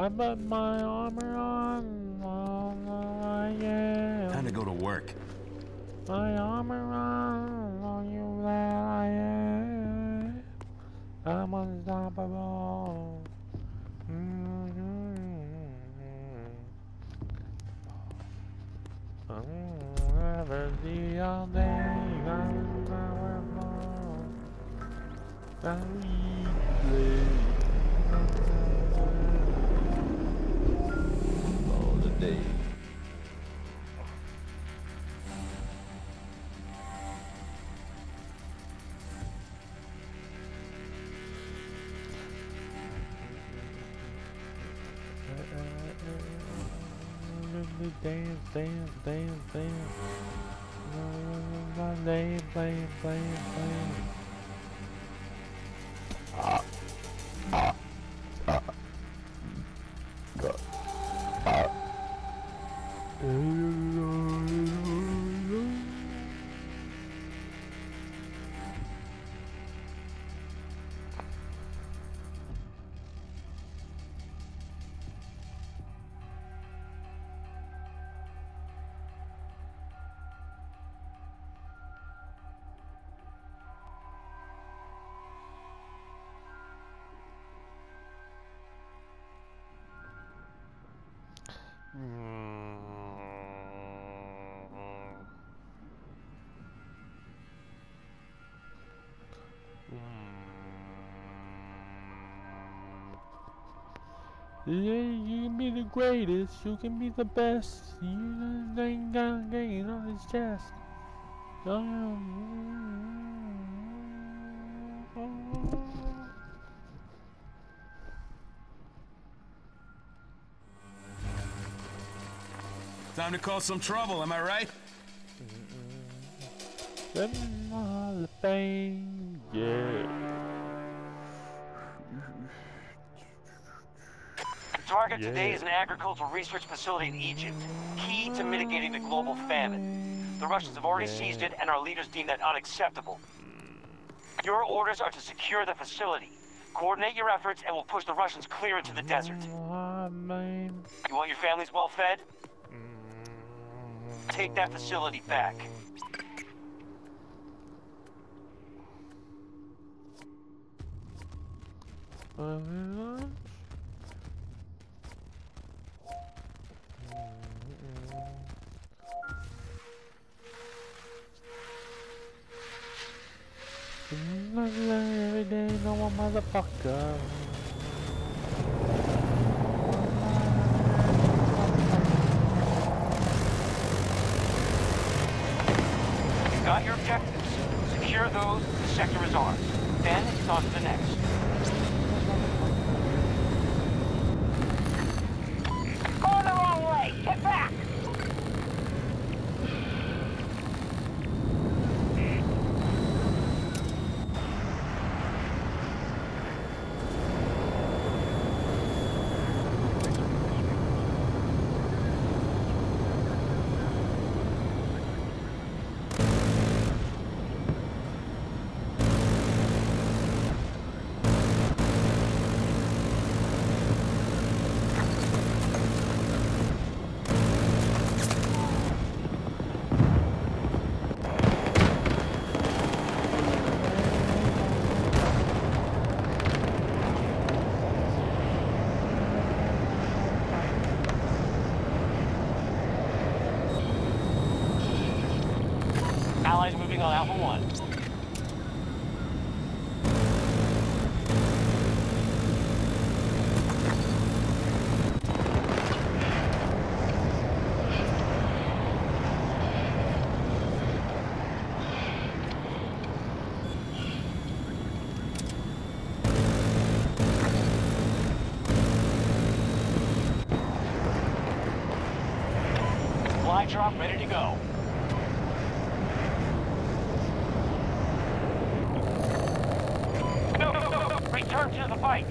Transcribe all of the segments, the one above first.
I put my armor on. Oh, am. Time to go to work. My armor on. On you that I am. I'm unstoppable. Mm-hmm. Never see all day. I'm powerful. I'm easy. Day. Dance, dance, dance, dance. Dance, dance, dance, dance. Ah. Yeah, you can be the greatest, you can be the best. You just ain't got gain on his chest. Oh, Time to cause some trouble, am I right? The fame, yeah. Target today is an agricultural research facility in Egypt, key to mitigating the global famine. The Russians have already seized it, and our leaders deem that unacceptable. Your orders are to secure the facility. Coordinate your efforts, and we'll push the Russians clear into the desert. Man. You want your families well fed? Take that facility back. Every day, no one motherfucker. Got your objectives. Secure those, the sector is ours. Then it's on to the next. Going the wrong way. Get back. Allies moving on Alpha 1. Fly drop ready to go. No, no, no. Return to the fight.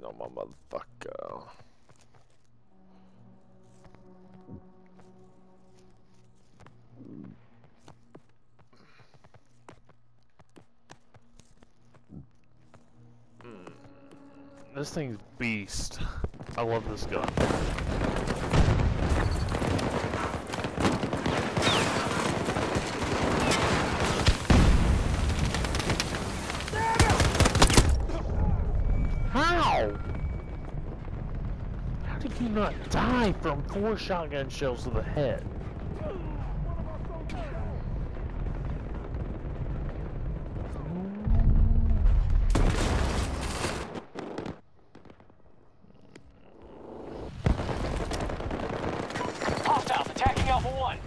no my motherfucker. Hmm. This thing's beast. I love this gun. not die from four shotgun shells to the head. Hostiles attacking Alpha 1.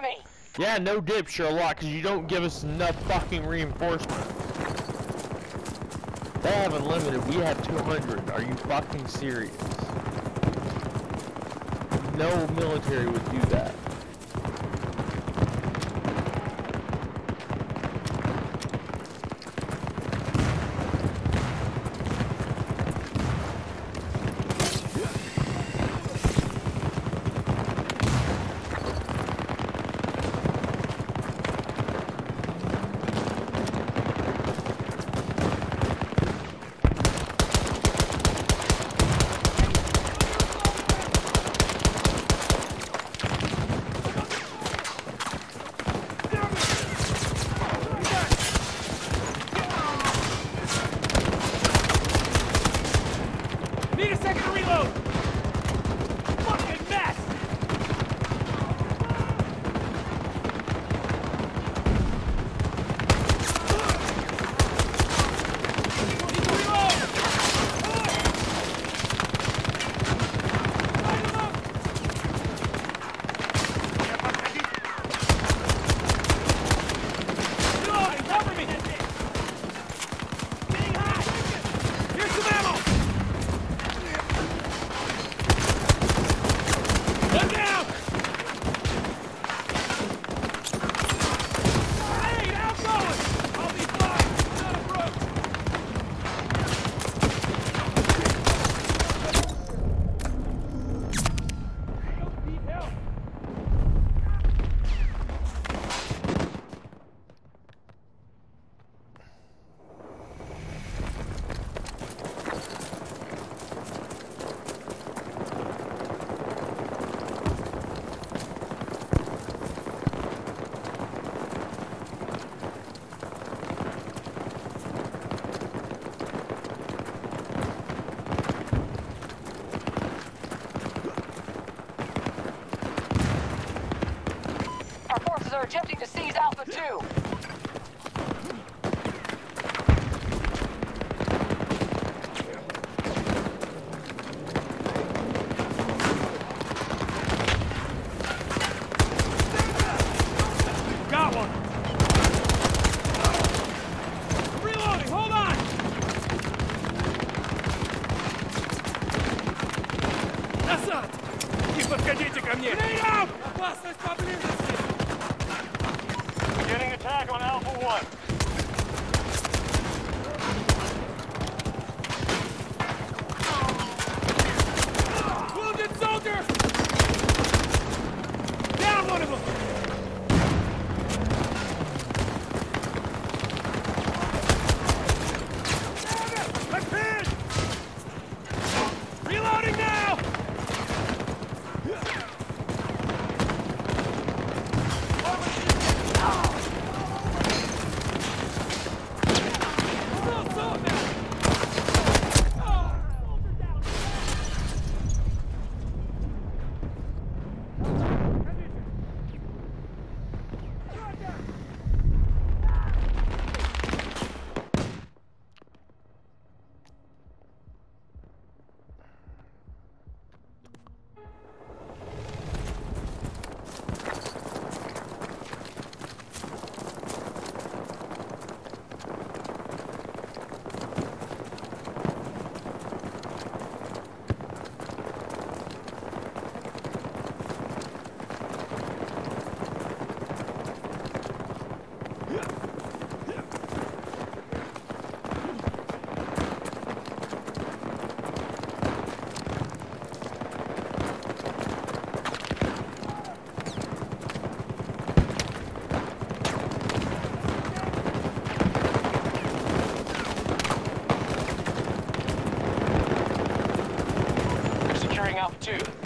Enemy. Yeah, no dip, Sherlock, because you don't give us enough fucking reinforcement. They have unlimited, we have 200. Are you fucking serious? No military would do that. Need a second to reload! Fucking mess! Need to reload! Line 'em up! Reloading! Cover me! Getting hot! Here's some ammo! One down! Grenade outgoing! I'll be fine! Not a broke! Need help! Our forces are attempting to seize Alpha 2. Got one! Reloading! Hold on! Назад! Не подходите ко мне! Grenade out! Опасность Attack on securing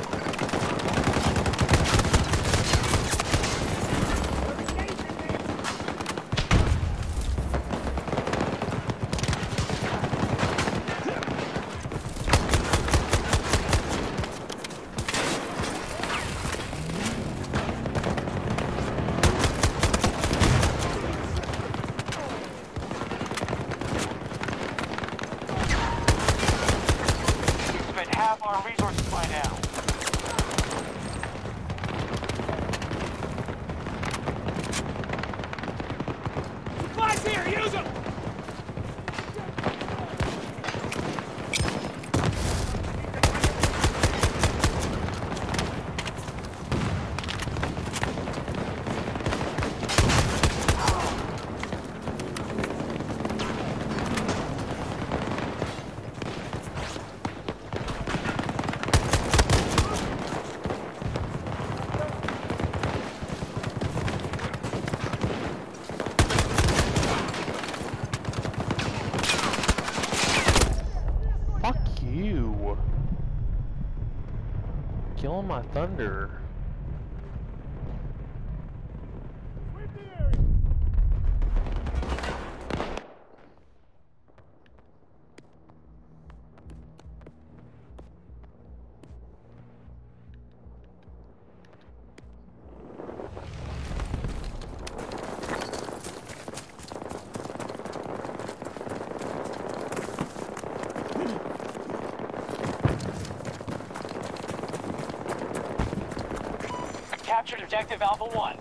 captured objective Alpha 1.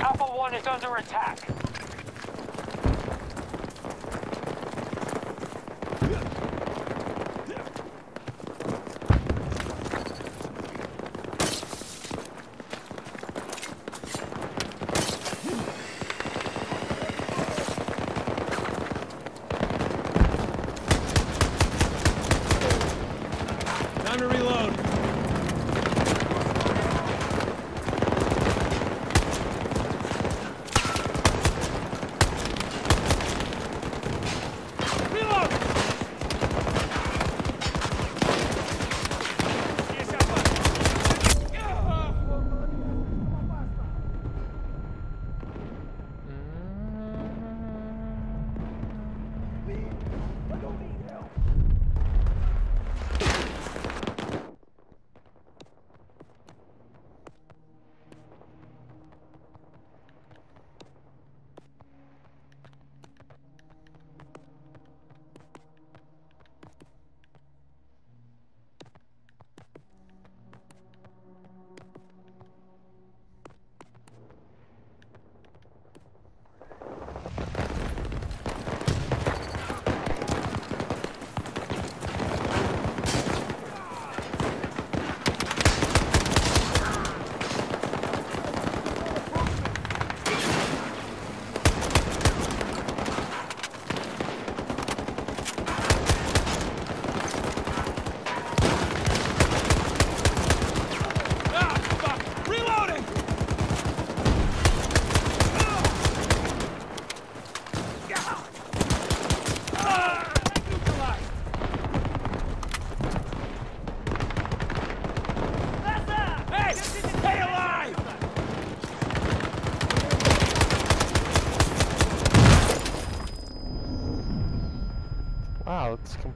Alpha 1 is under attack.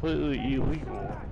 completely illegal.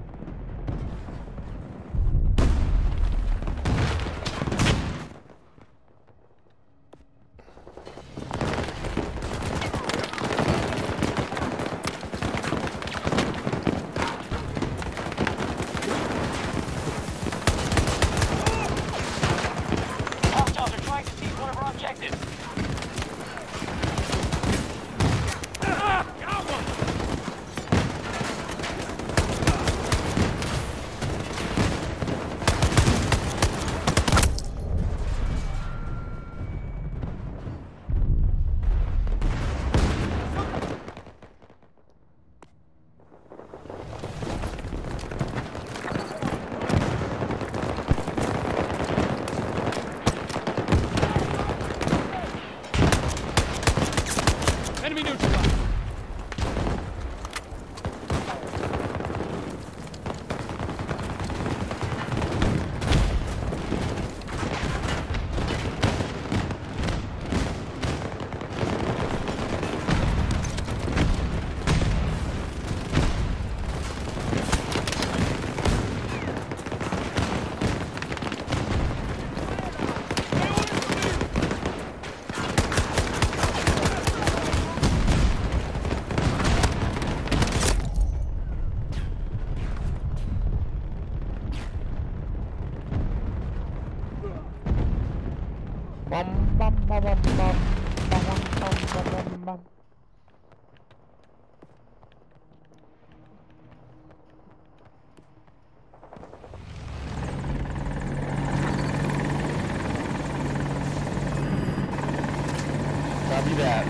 see that.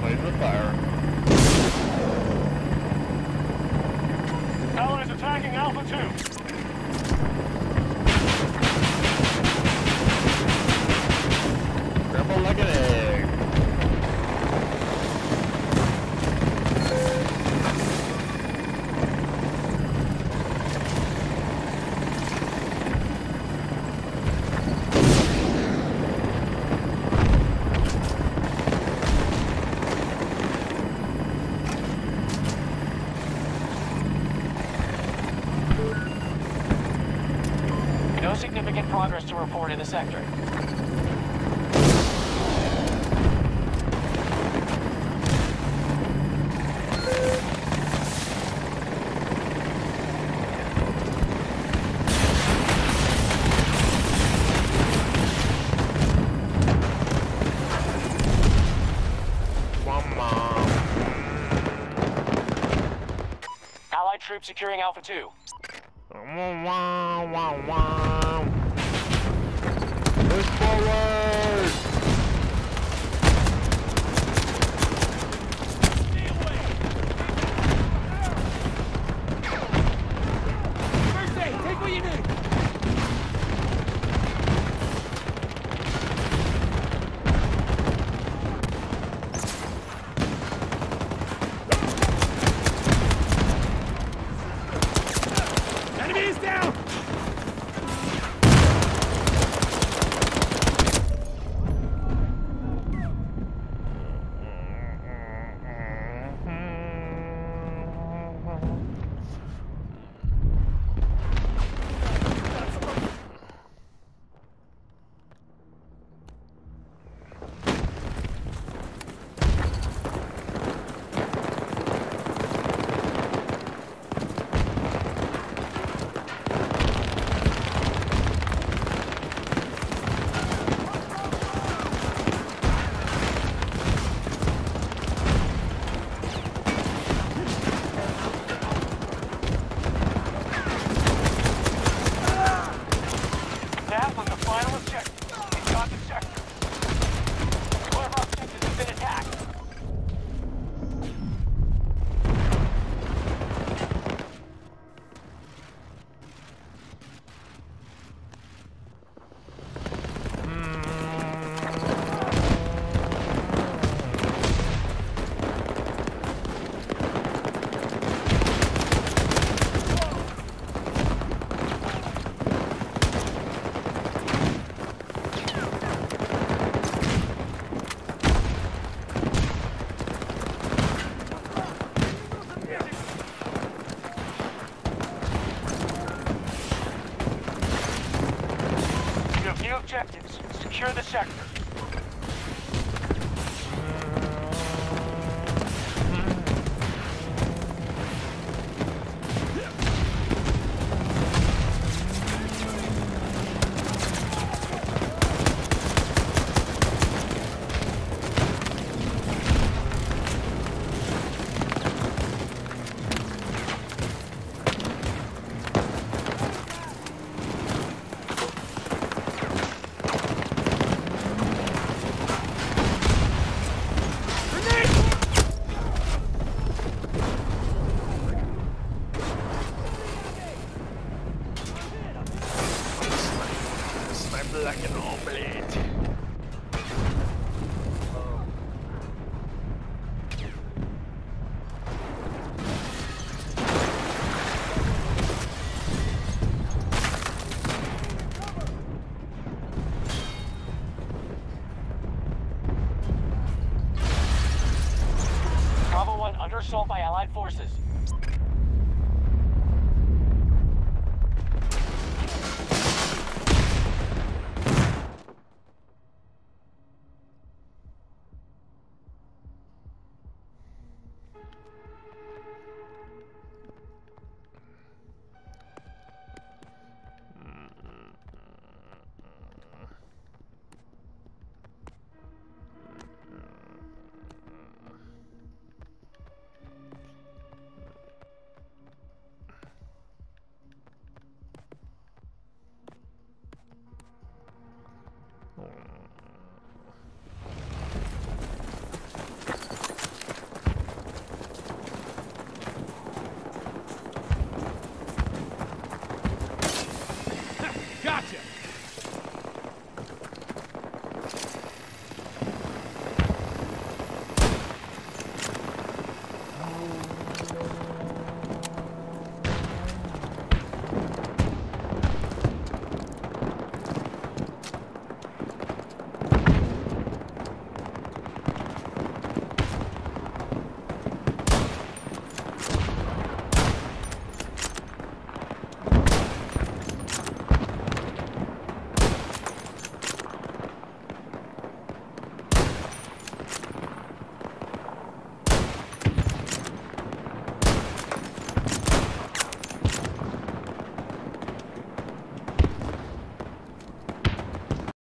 Blaze with fire. Allies attacking Alpha 2. escort in the sector. Allied troops securing Alpha 2. Push forward! One assault by Allied forces.